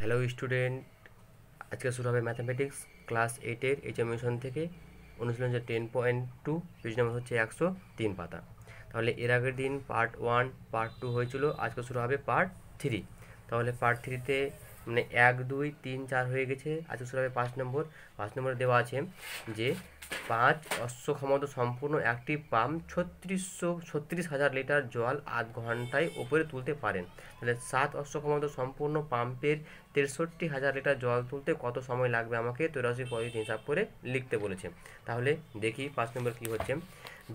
Hello student আজকে শুরু হবে ম্যাথামেটিক্স ক্লাস এইটের এইচ মিশন থেকে অনুশীলন যে ten point two page number হচ্ছে একশো তিন পাতা। তাহলে এর আগের দিন পার্ট ওয়ান পার্ট টু হয়েছিল, আজকে শুরু হবে পার্ট থ্রি তাহলে পার্ট থ্রিতে মানে এক, দুই, তিন, চার হয়ে গেছে। আজকে শুরু হবে পাঁচ নম্বর। পাঁচ নম্বরে দেওয়া আছে যে পাঁচ অশ্ব ক্ষমতা সম্পূর্ণ একটি পাম্প ছত্রিশশো ছত্রিশ হাজার লিটার জল আধ ঘন্টায় ওপরে তুলতে পারেন। তাহলে সাত অশ্ব ক্ষমতা সম্পূর্ণ পাম্পের তেষট্টি হাজার লিটার জল তুলতে কত সময় লাগবে আমাকে তৈরাশি পদ্ধতি হিসাব করে লিখতে বলেছে। তাহলে দেখি পাঁচ নম্বর কী হচ্ছে।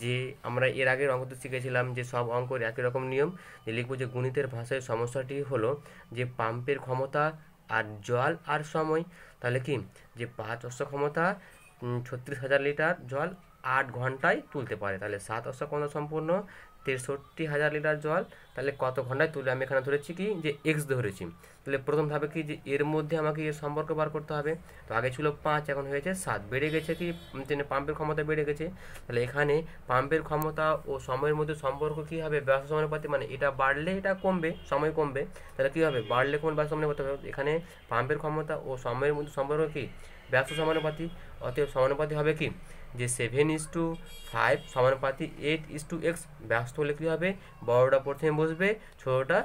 যে আমরা এর আগের অঙ্কতে শিখেছিলাম যে সব অঙ্কর একই রকম নিয়ম। যে লিখব যে গণিতের ভাষায় সমস্যাটি হলো যে পাম্পের ক্ষমতা আর জল আর সময়। তাহলে কি? যে পাঁচ অশ্ব ক্ষমতা ছত্রিশ হাজার লিটার জল আট ঘন্টায় তুলতে পারে। তাহলে সাত ক্ষমতা সম্পূর্ণ, তেষট্টি হাজার লিটার জল, তাহলে কত ঘন্টায় তুলে আমি এখানে ধরেছি কি যে এক্স ধরেছি। তাহলে প্রথম ভাবে কি যে এর মধ্যে আমাকে এর সম্পর্ক বার করতে হবে? তো আগে ছিল পাঁচ, এখন হয়েছে সাত। বেড়ে গেছে কি পাম্পের ক্ষমতা বেড়ে গেছে। তাহলে এখানে পাম্পের ক্ষমতা ও সময়ের মধ্যে সম্পর্ক কী হবে? ব্যবসা সমানুপাতি মানে এটা বাড়লে এটা কমবে, সময় কমবে। তাহলে কী হবে? বাড়লে কমবে, ব্যবসা সমানুপাতি হবে। এখানে পাম্পের ক্ষমতা ও সময়ের মধ্যে সম্পর্ক কী? ব্যবসা সমানুপাতি, অতএব সমানুপাতি হবে কি? যে সেভেন ইস টু ফাইভ সমানুপাতি এইট ইস টু এক্স ব্যস্ত হলে কী হবে? বড়োটা প্রথমে বসবে, ছোটোটা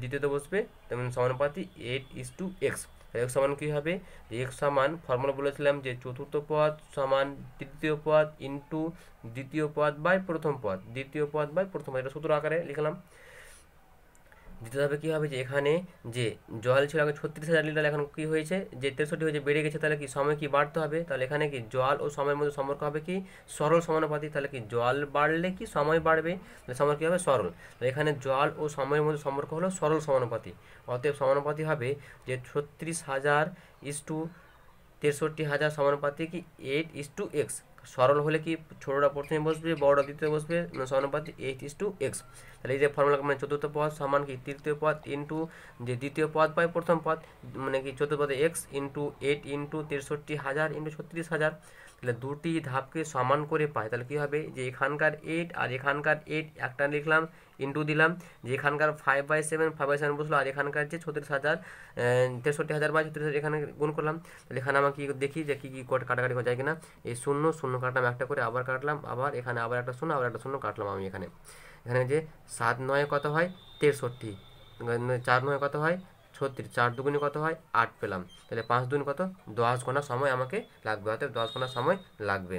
দ্বিতীয়তে বসবে, তেমন সমানুপাতি eight is to x x সমান কী হবে? এক্স সমান ফর্মুলা বলেছিলাম যে চতুর্থ পদ সমান তৃতীয় পদ ইন্টু দ্বিতীয় পদ বাই প্রথম পদ, দ্বিতীয় পদ বাই প্রথম পদ। এটা সূত্র আকারে লিখলাম। দ্বিতীয়ভাবে কী হবে যে এখানে যে জল ছিল আগে ছত্রিশ হাজার লিটার, এখন কী হয়েছে? যে তেষট্টি হয়েছে, বেড়ে গেছে, তাহলে কি সময় কি বাড়তে হবে? তাহলে এখানে কি জল ও সময়ের মধ্যে সম্পর্ক হবে কি? সরল সমানুপাতি তাহলে কি জল বাড়লে কি সময় বাড়বে? তাহলে সময় কী হবে? সরল। তাহলে এখানে জল ও সময়ের মধ্যে সম্পর্ক হলো সরল সমানুপাতি অতএব সমানুপাতি হবে যে ছত্রিশ হাজার ইস টু তেষট্টি হাজার সমানুপাতি কি এইট ইস টু এক্স। সরল হলে কি ছোটোটা প্রথমে বসবে, বড়টা দ্বিতীয় বসবে সমানুপাতি এইট ইস টু এক্স তাহলে এই যে ফর্মুলা মানে চতুর্থ পদ সমান কি? তৃতীয় পদ ইন্টু যে দ্বিতীয় পদ পাই প্রথম পদ মানে কি চতুর্থ পদে এক্স ইন্টু এইট ইন্টু তেষট্টি হাজার ইন্টু ছত্রিশ হাজার। তাহলে দুটি ধাপকে সমান করে পাই তাহলে কী হবে? যে এখানকার এইট আর এখানকার এইট একটা লিখলাম ইন্টু দিলাম, যে এখানকার five by seven five by seven বসল, আর এখানকার যে ছত্রিশ হাজার তেষট্টি হাজার বাই ছত্রিশ হাজার এখানে গুণ করলাম। তাহলে এখানে আমাকে দেখি যে কী কী কাটাকাটি করা যায় কিনা? এই শূন্য শূন্য শূন্য কাটলাম একটা করে আবার কাটলাম, আবার এখানে আবার একটা শূন্য, আবার একটা শূন্য কাটলাম আমি এখানে। এখানে যে সাত নয় কত হয়? তেষট্টি। চার নয় কত হয়? ছত্রিশ। চার দুগুণে কত হয়? আট পেলাম। তাহলে পাঁচ দুগুণ কত? দশ ঘণ্টা সময় আমাকে লাগবে। অর্থাৎ দশ ঘণ্টা সময় লাগবে।